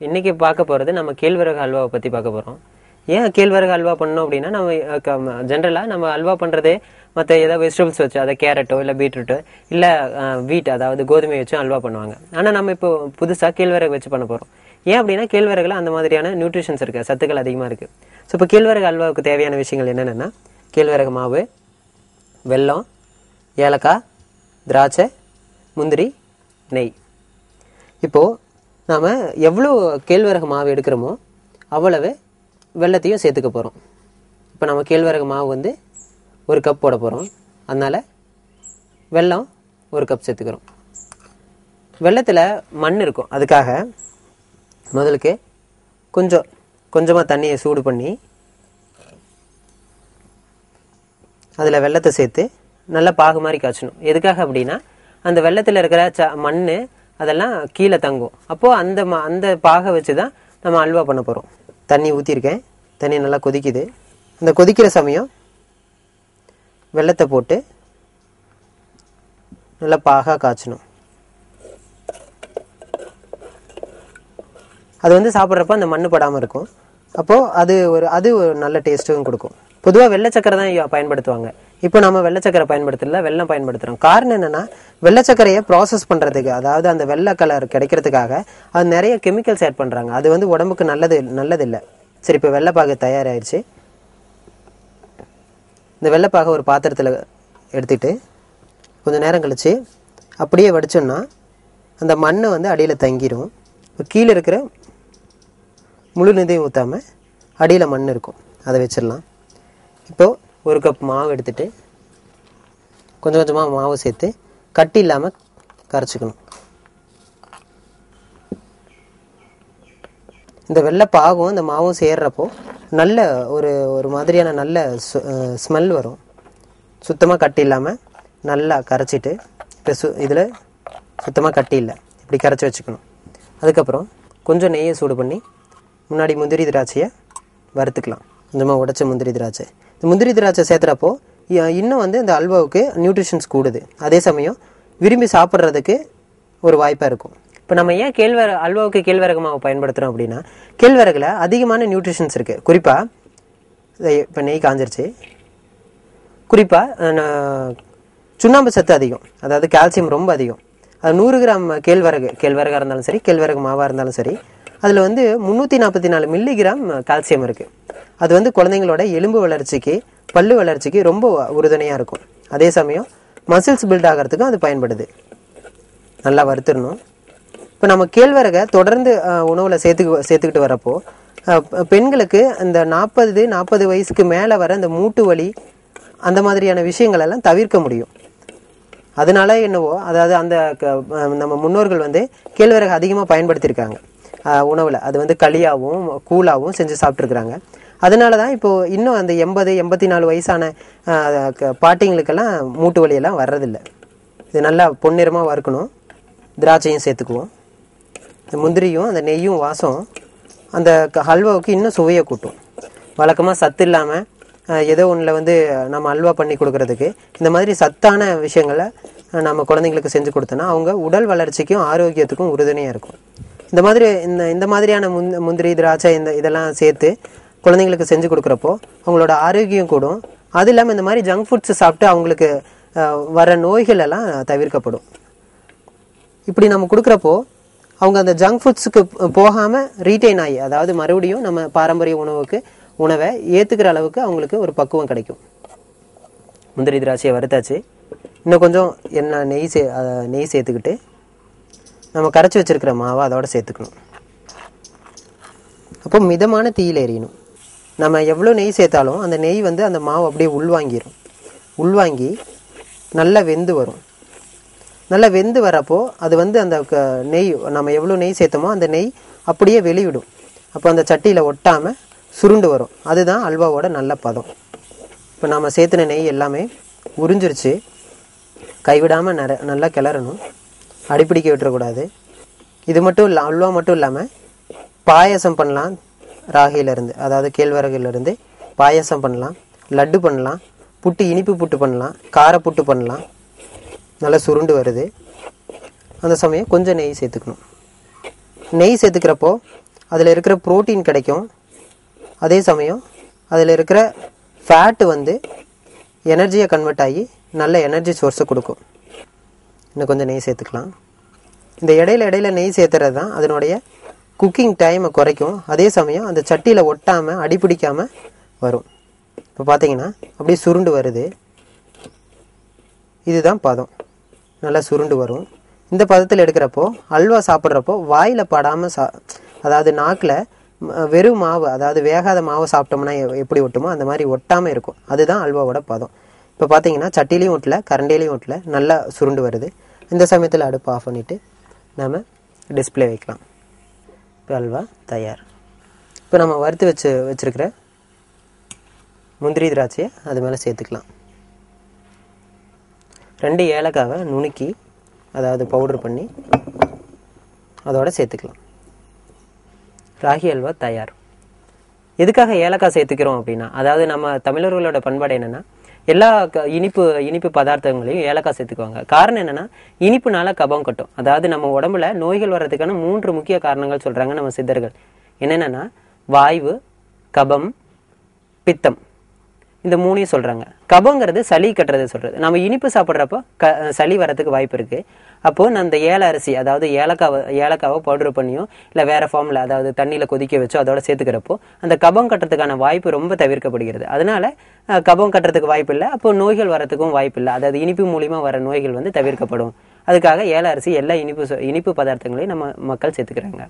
இன்றைக்கி பார்க்க போகிறது நம்ம கேழ்வரகு அல்வாவை பற்றி பார்க்க போகிறோம் ஏன் கேழ்வரகு அல்வா பண்ணோம் அப்படின்னா நம்ம ஜென்ரலாக நம்ம அல்வா பண்ணுறதே மற்ற ஏதாவது வெஜிடபிள்ஸ் வச்சு அதை கேரட்டோ இல்லை பீட்ரூட்டோ இல்லை வீட் அதாவது கோதுமை வச்சும் அல்வா பண்ணுவாங்க. ஆனால் நம்ம இப்போ புதுசாக கேழ்வரகு வச்சு பண்ண போகிறோம் ஏன் அப்படின்னா கேழ்வரகுல அந்த மாதிரியான நியூட்ரிஷன்ஸ் இருக்குது சத்துக்கள் அதிகமாக இருக்குது ஸோ இப்போ கேழ்வரகு அல்வாவுக்கு தேவையான விஷயங்கள் என்னென்னா கேழ்வரகு மாவு வெல்லம் ஏலக்காய் திராட்சை முந்திரி நெய். இப்போது நாம் எவ்வளோ கேழ்வரகு மாவு எடுக்கிறோமோ அவ்வளவு வெள்ளத்தையும் சேர்த்துக்க போகிறோம் இப்போ நம்ம கேழ்வரகு மாவு வந்து ஒரு கப் போட போகிறோம் அதனால் வெல்லம் ஒரு கப் சேர்த்துக்கிறோம். வெள்ளத்தில் மண் இருக்கும். அதுக்காக முதலுக்கு கொஞ்சம் கொஞ்சமாக தண்ணியை சூடு பண்ணி அதில் வெள்ளத்தை சேர்த்து நல்லா பாகு மாதிரி காய்ச்சணும். எதுக்காக அப்படின்னா அந்த வெள்ளத்தில் இருக்கிற ச மண் அதெல்லாம் கீழே தங்கும். அப்போது அந்த ம அந்த பாகை வச்சு தான் நம்ம அல்வா பண்ண போகிறோம் தண்ணி ஊற்றிருக்கேன் தண்ணி நல்லா கொதிக்குது. அந்த கொதிக்கிற சமயம் வெள்ளத்தை போட்டு நல்லா பாகாக காய்ச்சணும். அது வந்து சாப்பிட்றப்ப அந்த மண்ணு படாமல் இருக்கும். அப்போது அது ஒரு அது ஒரு நல்ல டேஸ்ட்டும் கொடுக்கும். பொதுவாக வெள்ளை சக்கரை தான் பயன்படுத்துவாங்க. இப்போ நம்ம வெள்ளச்சக்கரை பயன்படுத்தல வெள்ளம் பயன்படுத்துகிறோம் காரணம் என்னென்னா வெள்ளச்சக்கரையை ப்ராசஸ் பண்ணுறதுக்கு அதாவது அந்த வெள்ளை கலர் கிடைக்கிறதுக்காக அது நிறைய கெமிக்கல்ஸ் ஆட் பண்ணுறாங்க அது வந்து உடம்புக்கு நல்லது நல்லதில்லை. சரி இப்போ வெள்ளைப்பாகு தயாராகிடுச்சு இந்த வெள்ளைப்பாகை ஒரு பாத்திரத்தில் எடுத்துகிட்டு கொஞ்சம் நேரம் கழித்து அப்படியே வடிச்சோம்னா அந்த மண் வந்து அடியில் தங்கிடும் கீழே இருக்கிற முழு நிதியும் ஊற்றாமல் அடியில் மண் இருக்கும். அதை வச்சிடலாம். இப்போது ஒரு கப் மாவு எடுத்துட்டு கொஞ்சம் கொஞ்சமாக மாவு சேர்த்து கட்டி இல்லாமல் கரைச்சிக்கணும். இந்த வெள்ளை பாகும் இந்த மாவும் சேர்றப்போ நல்ல ஒரு ஒரு மாதிரியான நல்ல ஸ்மெல் வரும். சுத்தமாக கட்டி இல்லாமல் நல்லா கரைச்சிட்டு இப்போ சு இதில் சுத்தமாக கட்டி இல்லை. இப்படி கரைச்சி வச்சுக்கணும். அதுக்கப்புறம் கொஞ்சம் நெய்யை சூடு பண்ணி முன்னாடி முந்திரி திராட்சையை வறுத்துக்கலாம். கொஞ்சமாக உடச்ச முந்திரி திராட்சை. இந்த முந்திரி திராட்சை சேர்த்துறப்போ இன்னும் வந்து இந்த அல்வாவுக்கு நியூட்ரிஷன்ஸ் கூடுது. அதே சமயம் விரும்பி சாப்பிட்றதுக்கு ஒரு வாய்ப்பாக இருக்கும். இப்போ நம்ம ஏன் கேழ்வர அல்வாவுக்கு கேழ்வரகு மாவு பயன்படுத்துகிறோம் அப்படின்னா கேழ்வரகில் அதிகமான நியூட்ரிஷன்ஸ் இருக்குது குறிப்பாக இப்போ நெய் காஞ்சிருச்சு. குறிப்பாக சுண்ணாம்பு சத்து அதிகம். அதாவது கால்சியம் ரொம்ப அதிகம். அது நூறு கிராம் கேழ்வரகு கேழ்வரகாக இருந்தாலும் சரி கேழ்வரகு மாவாக இருந்தாலும் சரி அதில் வந்து முந்நூற்றி நாற்பத்தி நாலு மில்லிகிராம் கால்சியம் இருக்குது அது வந்து குழந்தைங்களோட எலும்பு வளர்ச்சிக்கு பல்லு வளர்ச்சிக்கு ரொம்ப உறுதுணையாக இருக்கும். அதே சமயம் மசில்ஸ் பில்ட் ஆகிறதுக்கும் அது பயன்படுது. நல்லா வறுத்துடணும். இப்போ நம்ம கேழ்வரகை தொடர்ந்து உணவில் சேர்த்து சேர்த்துக்கிட்டு வரப்போ பெண்களுக்கு இந்த நாற்பது நாற்பது வயசுக்கு மேலே வர இந்த மூட்டு வலி அந்த மாதிரியான விஷயங்களெல்லாம் தவிர்க்க முடியும். அதனால என்னவோ அதாவது அந்த நம்ம முன்னோர்கள் வந்து கேழ்வரகு அதிகமாக பயன்படுத்தியிருக்காங்க உணவில். அது வந்து களியாகவும் கூழாகவும் செஞ்சு சாப்பிட்ருக்குறாங்க அதனால தான் இப்போது இன்னும் அந்த எண்பது எண்பத்தி நாலு வயசான பாட்டிங்களுக்கெல்லாம் மூட்டு வலியெல்லாம் வர்றதில்லை. இது நல்லா பொன்னிறமாக வறுக்கணும். திராட்சையும் சேர்த்துக்குவோம். இந்த முந்திரியும் அந்த நெய்யும் வாசம் அந்த ஹல்வாவுக்கு இன்னும் சுவையை கூட்டும். வழக்கமாக சத்து இல்லாமல் ஏதோ ஒன்றில் வந்து நம்ம அல்வா பண்ணி கொடுக்கறதுக்கு இந்த மாதிரி சத்தான விஷயங்களை நம்ம குழந்தைங்களுக்கு செஞ்சு கொடுத்தோன்னா அவங்க உடல் வளர்ச்சிக்கும் ஆரோக்கியத்துக்கும் உறுதுணையாக இருக்கும். இந்த மாதிரி இந்த இந்த மாதிரியான முந் முந்திரி திராட்சை இந்த இதெல்லாம் சேர்த்து குழந்தைங்களுக்கு செஞ்சு கொடுக்குறப்போ அவங்களோட ஆரோக்கியம் கூடும். அது இல்லாமல் இந்த மாதிரி ஜங்க் ஃபுட்ஸ் சாப்பிட்டு அவங்களுக்கு வர நோய்கள் எல்லாம் தவிர்க்கப்படும். இப்படி நம்ம கொடுக்குறப்போ அவங்க அந்த ஜங்க் ஃபுட்ஸுக்கு போகாமல் ரீட்டைன் ஆகி அதாவது மறுபடியும் நம்ம பாரம்பரிய உணவுக்கு உணவை ஏற்றுக்கிற அளவுக்கு அவங்களுக்கு ஒரு பக்குவம் கிடைக்கும். முந்திரி திராட்சையை வறுத்தாச்சு. இன்னும் கொஞ்சம் என்ன நெய் சே நெய் சேர்த்துக்கிட்டு நம்ம கரைச்சி வச்சுருக்கிற மாவை அதோட சேர்த்துக்கணும். அப்போ மிதமான தீயில் எரியணும். நம்ம எவ்வளோ நெய் சேர்த்தாலும் அந்த நெய் வந்து அந்த மாவு அப்படியே உள்வாங்கிடும் உள்வாங்கி நல்லா வெந்து வரும். நல்லா வெந்து வரப்போ அது வந்து அந்த நெய் நம்ம எவ்வளோ நெய் சேர்த்தோமோ அந்த நெய் அப்படியே வெளிவிடும் அப்போ அந்த சட்டியில் ஒட்டாமல் சுருண்டு வரும். அதுதான் அல்வாவோட நல்ல பதம். இப்போ நம்ம சேர்த்துன நெய் எல்லாமே உறிஞ்சிருச்சு. கைவிடாமல் நிற நல்லா கிளறணும். அடிப்பிடிக்க விட்டுறக்கூடாது. இது மட்டும் இல்லை அல்வா மட்டும் இல்லாமல் பாயசம் பண்ணலாம் ராகிலேருந்து அதாவது கேழ்வரகுலேருந்து பாயசம் பண்ணலாம் லட்டு பண்ணலாம் புட்டு இனிப்பு புட்டு பண்ணலாம் கார புட்டு பண்ணலாம். நல்லா சுருண்டு வருது. அந்த சமயம் கொஞ்சம் நெய் சேர்த்துக்கணும். நெய் சேர்த்துக்கிறப்போ அதில் இருக்கிற புரோட்டீன் கிடைக்கும். அதே சமயம் அதில் இருக்கிற ஃபேட்டு வந்து எனர்ஜியை கன்வெர்ட் ஆகி நல்ல எனர்ஜி சோர்ஸை கொடுக்கும். இன்னும் கொஞ்சம் நெய் சேர்த்துக்கலாம். இந்த இடையில இடையில நெய் சேர்த்துறது தான் அதனுடைய குக்கிங் டைமை குறைக்கும். அதே சமயம் அந்த சட்டியில் ஒட்டாமல் அடிப்பிடிக்காமல் வரும். இப்போ பார்த்தீங்கன்னா அப்படியே சுருண்டு வருது. இதுதான் பதம். நல்லா சுருண்டு வரும். இந்த பதத்தில் எடுக்கிறப்போ அல்வா சாப்பிட்றப்போ வாயில் படாமல் சா அதாவது நாக்கில் வெறும் மாவு அதாவது வேகாத மாவு சாப்பிட்டோம்னா எ- எப்படி ஒட்டுமோ அந்த மாதிரி ஒட்டாமல் இருக்கும். அதுதான் அல்வாவோட பதம். இப்போ பார்த்தீங்கன்னா சட்டிலையும் ஒட்டல கரண்டிலையும் ஒட்டல நல்லா சுருண்டு வருது. இந்த சமயத்தில் அடுப்பு ஆஃப் பண்ணிவிட்டு நாம் டிஸ்ப்ளே வைக்கலாம். இப்போ அல்வா தயார். இப்போ நம்ம வறுத்து வச்சு வச்சுருக்கிற முந்திரி திராட்சையை அது மேலே சேர்த்துக்கலாம். ரெண்டு ஏலக்காவை நுணுக்கி அதாவது பவுடர் பண்ணி அதோட சேர்த்துக்கலாம். ராகி அல்வா தயார். எதுக்காக ஏலக்காய் சேர்த்துக்கிறோம் அப்படின்னா அதாவது நம்ம தமிழர்களோட பண்பாடு என்னென்னா எல்லா க- இனிப்பு இனிப்பு பதார்த்தங்களையும் ஏலக்காய் சேர்த்துக்குவாங்க. காரணம் என்னன்னா இனிப்புனால கபம் கட்டும். அதாவது நம்ம உடம்புல நோய்கள் வர்றதுக்கான மூன்று முக்கிய காரணங்கள் சொல்றாங்க நம்ம சித்தர்கள். என்னென்னா வாய்வு கபம் பித்தம். இந்த மூணையும் சொல்கிறாங்க கபங்கிறது சளி கட்டுறது சொல்கிறது நம்ம இனிப்பு சாப்பிட்றப்போ க சளி வரதுக்கு வாய்ப்பு இருக்குது அப்போது நான் அந்த ஏல அரிசி அதாவது ஏலக்காவை ஏலக்காவை பவுடர் பண்ணியோ இல்லை வேறு ஃபார்மில் அதாவது தண்ணியில் கொதிக்க வச்சோ அதோட சேர்த்துக்கிறப்போ அந்த கபம் கட்டுறதுக்கான வாய்ப்பு ரொம்ப தவிர்க்கப்படுகிறது. அதனால கபம் கட்டுறதுக்கு வாய்ப்பு இல்லை. அப்போ நோய்கள் வரத்துக்கும் வாய்ப்பு இல்லை. அதாவது இனிப்பு மூலிமா வர நோய்கள் வந்து தவிர்க்கப்படும். அதுக்காக ஏல அரிசி எல்லா இனிப்பு இனிப்பு பதார்த்தங்களையும் நம்ம மக்கள் சேர்த்துக்கிறாங்க.